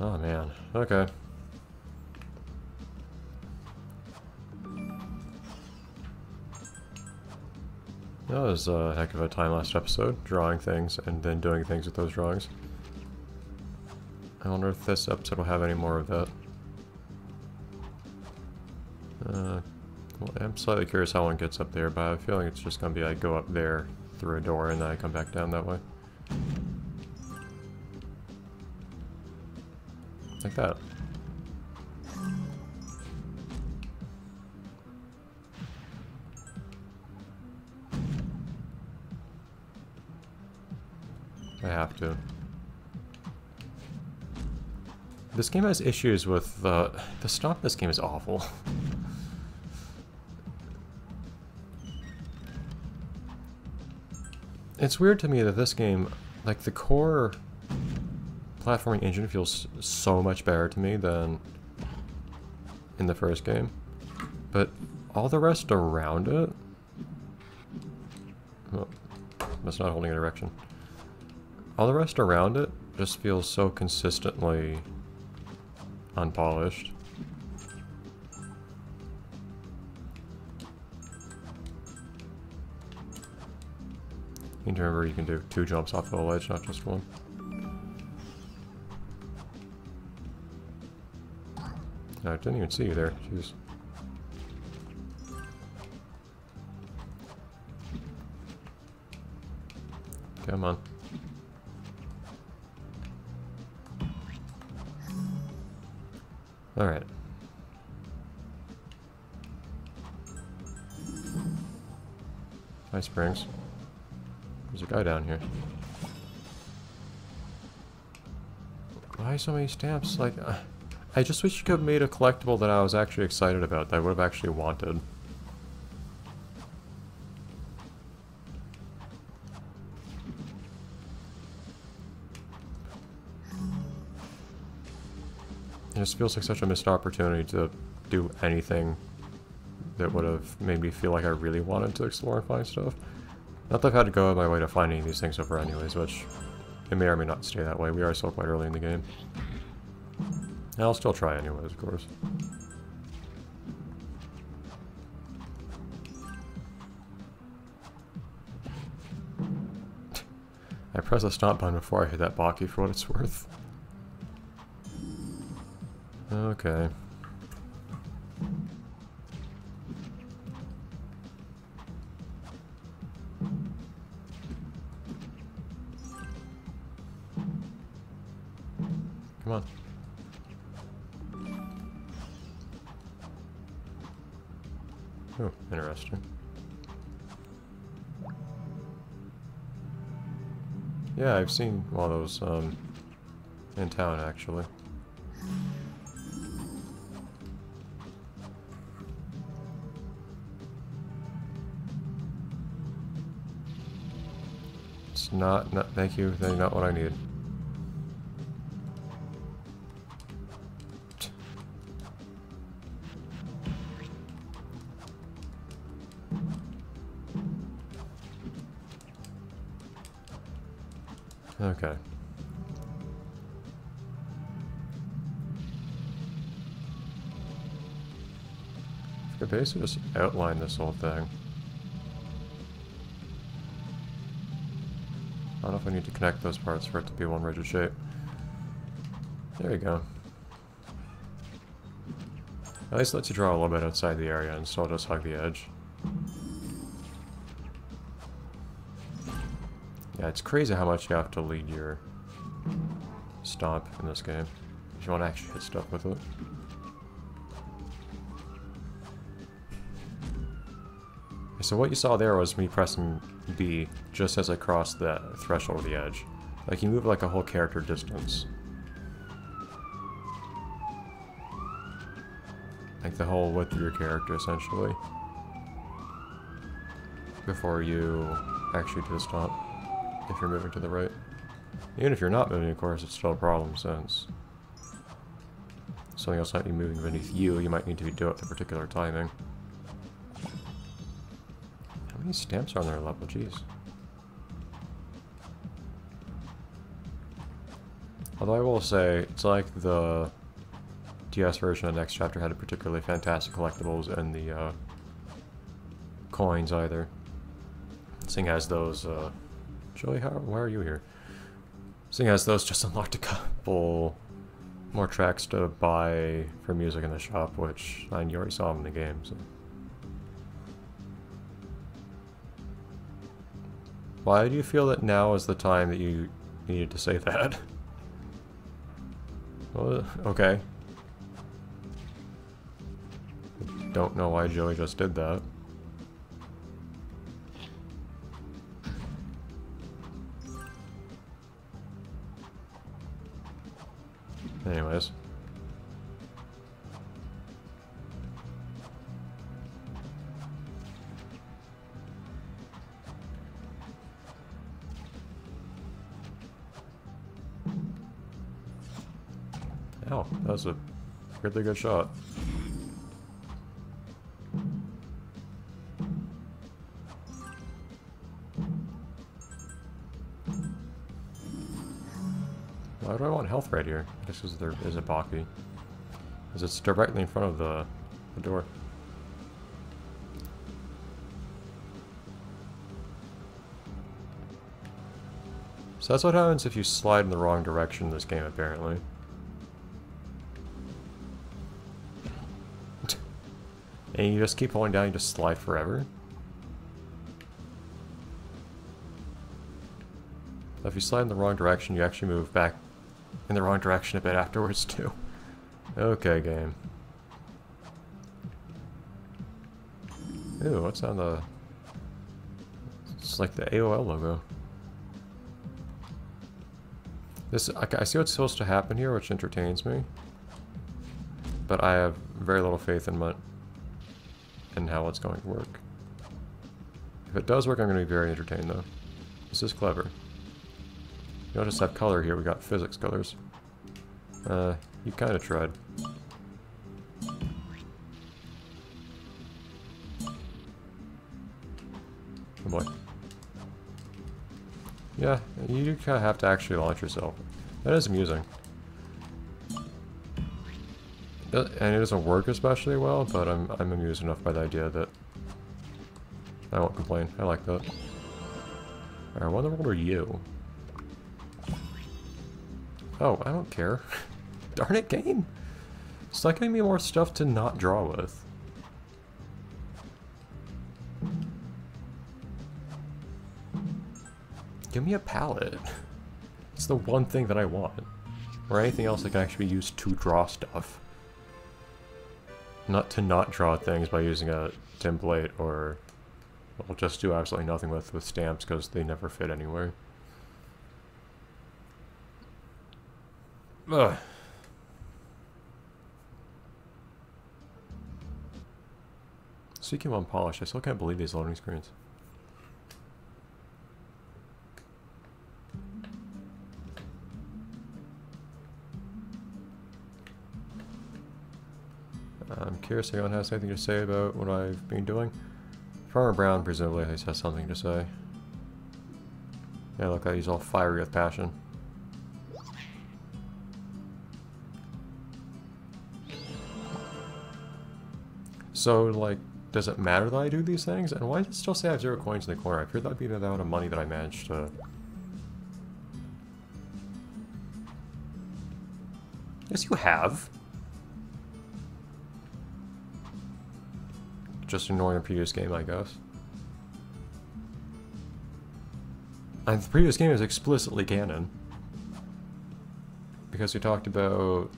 Oh man, okay. That was a heck of a time last episode, drawing things and then doing things with those drawings. I wonder if this episode will have any more of that. Uh, well, I'm slightly curious how one gets up there, but I have a feeling it's just going to be I go up there through a door and then I come back down that way. Like that. I have to. This game has issues with the... The stomp this game is awful. it's weird to me that this game, like the core platforming engine feels so much better to me than in the first game. But all the rest around it... Oh, that's not holding an erection. All the rest around it just feels so consistently unpolished. You need to remember you can do two jumps off the ledge, not just one. I didn't even see you there, jeez. Come on. Alright. High Springs. There's a guy down here. Why so many stamps? Like, uh, I just wish you could have made a collectible that I was actually excited about, that I would have actually wanted. It just feels like such a missed opportunity to do anything that would have made me feel like I really wanted to explore and find stuff. Not that I've had to go out of my way to finding these things over anyways, which it may or may not stay that way. We are still quite early in the game. I'll still try anyways, of course. I press the stomp button before I hit that Baki for what it's worth. Okay. Come on. Oh, interesting. Yeah, I've seen one of those um, in town, actually. It's not, not thank you, not what I need. Okay. I could basically just outline this whole thing. I don't know if I need to connect those parts for it to be one rigid shape. There you go. At least lets you draw a little bit outside the area and still just hug the edge. Yeah, it's crazy how much you have to lead your stomp in this game. If you want to actually hit stuff with it. So what you saw there was me pressing B just as I crossed the threshold of the edge. Like you move like a whole character distance. Like the whole width of your character essentially. Before you actually do the stomp. If you're moving to the right. Even if you're not moving, of course, it's still a problem since something else might be moving beneath you. You might need to do it at a particular timing. How many stamps are on their level? Jeez. Although I will say, it's like the DS version of Next Chapter had a particularly fantastic collectibles and the uh, coins either. Seeing as those, uh, Jowee, how, why are you here? Seeing as those just unlocked a couple more tracks to buy for music in the shop, which I already saw them in the game, so. Why do you feel that now is the time that you needed to say that? Well, okay. Don't know why Jowee just did that. Anyways. Oh, that was a really good shot. Right here? Just because there is a Baki. Because it's directly in front of the, the door. So that's what happens if you slide in the wrong direction in this game, apparently. and you just keep going down, you just slide forever. If you slide in the wrong direction, you actually move back in the wrong direction a bit afterwards too. Okay, game. Ooh, what's on the... It's like the AOL logo. This, I, see what's supposed to happen here, which entertains me. But I have very little faith in what, in how it's going to work. If it does work, I'm going to be very entertained, though. This is clever. You don't just have color here, we got physics colors. Uh, you kind of tried. Oh boy. Yeah, you do kind of have to actually launch yourself. That is amusing. And it doesn't work especially well, but I'm, I'm amused enough by the idea that I won't complain. I like that. Alright, what in the world are you? Oh, I don't care. Darn it, game! Stop giving me more stuff to not draw with. Give me a palette. It's the one thing that I want. Or anything else that can actually be used to draw stuff. Not to not draw things by using a template or well, just do absolutely nothing with, with stamps because they never fit anywhere. Ugh. CQ1 polish, I still can't believe these loading screens. I'm curious if anyone has anything to say about what I've been doing. Farmer Brown presumably has something to say. Yeah, look, he's all fiery with passion. So, like, does it matter that I do these things? And why does it still say I have zero coins in the corner? I feared that'd be the amount of money that I managed to... Yes, you have. Just ignoring the previous game, I guess. And the previous game is explicitly canon. Because we talked about...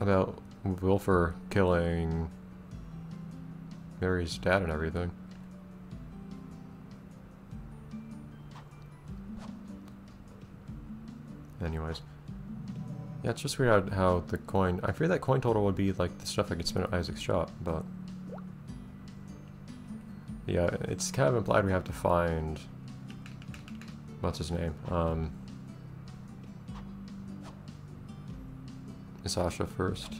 About Wilfre killing Mary's dad and everything. Anyways. Yeah, it's just weird how, how the coin... I fear that coin total would be like the stuff I could spend at Isaac's shop, but... Yeah, it's kind of implied we have to find... What's his name? Um... Sasha first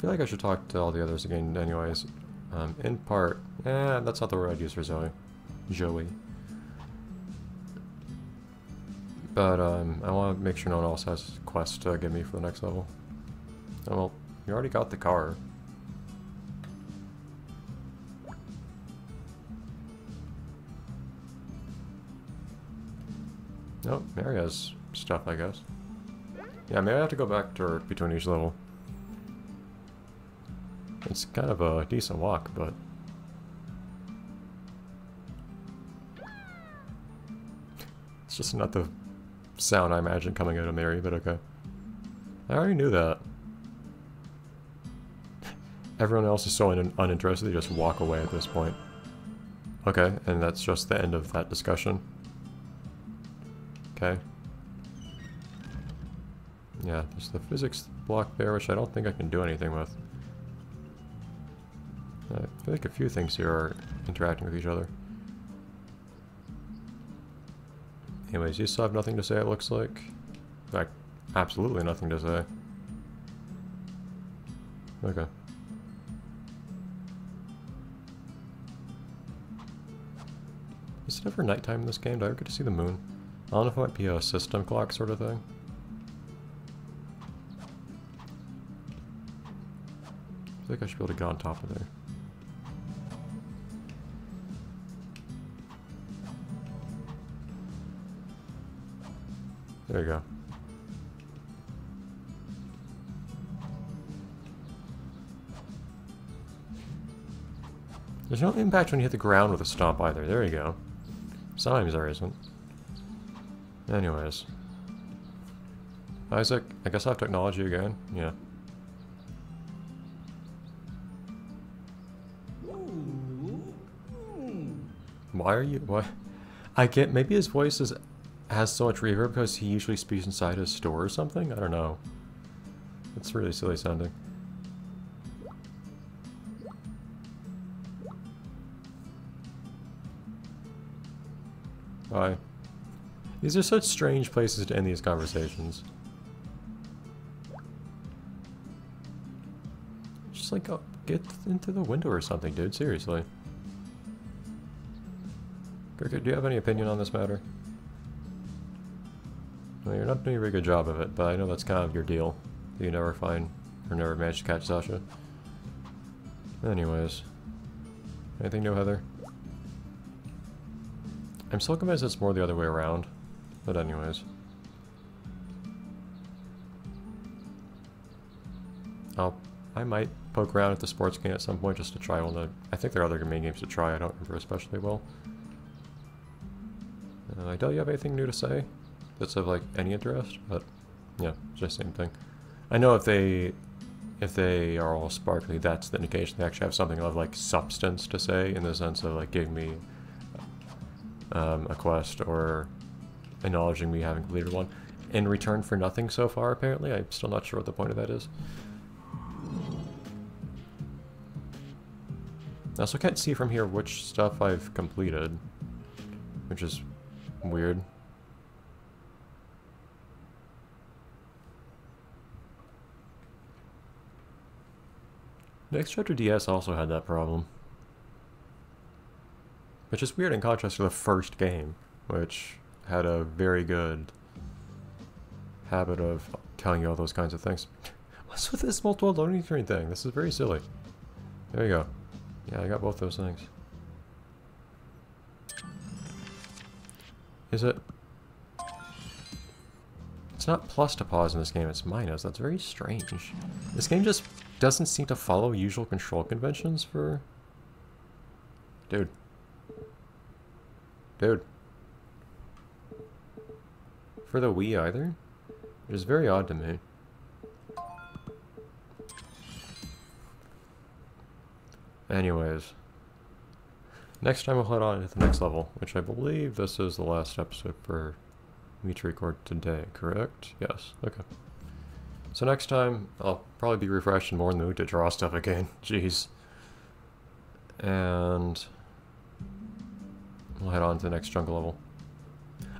feel like I should talk to all the others again anyways. Um, in part, eh, that's not the word I'd use for Zoe. Jowee. But um, I want to make sure no one else has quests to give me for the next level. Oh, well, you already got the car. Nope, Mary has stuff, I guess. Yeah, maybe I have to go back to her between each level. It's kind of a decent walk, but... It's just not the sound I imagine coming out of Mary, but okay. I already knew that. Everyone else is so un uninterested, they just walk away at this point. Okay, and that's just the end of that discussion. Okay. Yeah, there's the physics block there, which I don't think I can do anything with. I feel like a few things here are interacting with each other. Anyways, you still have nothing to say, it looks like. In fact, absolutely nothing to say. Okay. Is it ever nighttime in this game? Do I ever get to see the moon? I don't know if it might be a system clock sort of thing. I like I should be able to get on top of there. There you go. There's no impact when you hit the ground with a stomp either. There you go. Sometimes there isn't. Anyways. Isaac, I guess I have technology again. Yeah. Why are you... What? I get... Maybe his voice is has so much reverb because he usually speaks inside his store or something? I don't know. It's really silly sounding. Why? These are such strange places to end these conversations. Just like, oh, get into the window or something, dude. Seriously. Cricket, do you have any opinion on this matter? Well, you're not doing a very good job of it, but I know that's kind of your deal. You never find, or never manage to catch Sasha. Anyways. Anything new, Heather? I'm still convinced it's more the other way around. But anyways. I'll, I might poke around at the sports game at some point just to try one of I think there are other main games to try, I don't remember especially well. Uh, I don't you have anything new to say? That's of like any interest, but yeah, just the same thing. I know if they if they are all sparkly, that's the indication they actually have something of like substance to say in the sense of like giving me um, a quest or acknowledging me having completed one in return for nothing so far apparently. I'm still not sure what the point of that is. I also can't see from here which stuff I've completed, which is weird. Next Chapter DS also had that problem. Which is weird in contrast to the first game, which had a very good habit of telling you all those kinds of things. What's with this multiple loading screen thing? This is very silly. There you go. Yeah, I got both those things. Is it? It's not plus to pause in this game, it's minus. That's very strange. This game just doesn't seem to follow usual control conventions for... Dude. Dude. For the Wii either? It is very odd to me. Anyways. Next time we'll head on to the next level, which I believe this is the last episode for me to record today, correct? Yes, okay. So next time, I'll probably be refreshed and more in the mood to draw stuff again. Jeez. And we'll head on to the next jungle level.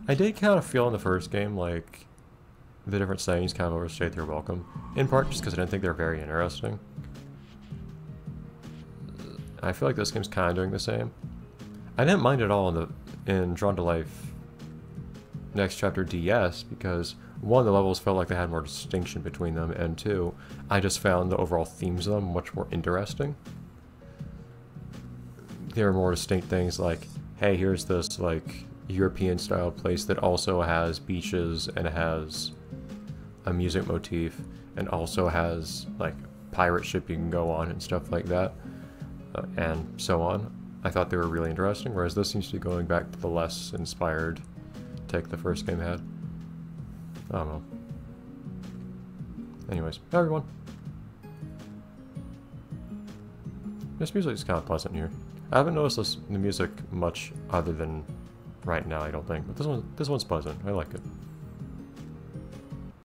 I did kind of feel in the first game like the different settings kind of overstayed their welcome. In part just because I didn't think they were very interesting. I feel like this game's kind of doing the same. I didn't mind at all in the in Drawn to Life Next Chapter DS because one, the levels felt like they had more distinction between them, and two, I just found the overall themes of them much more interesting. There are more distinct things like, hey, here's this like European style place that also has beaches and has a music motif and also has like pirate ship you can go on and stuff like that uh, and so on. I thought they were really interesting, whereas this seems to be going back to the less inspired take the first game had. I don't know. Anyways, hi everyone. This music is kind of pleasant here. I haven't noticed this, the music much other than right now, I don't think. But this one, this one's pleasant. I like it.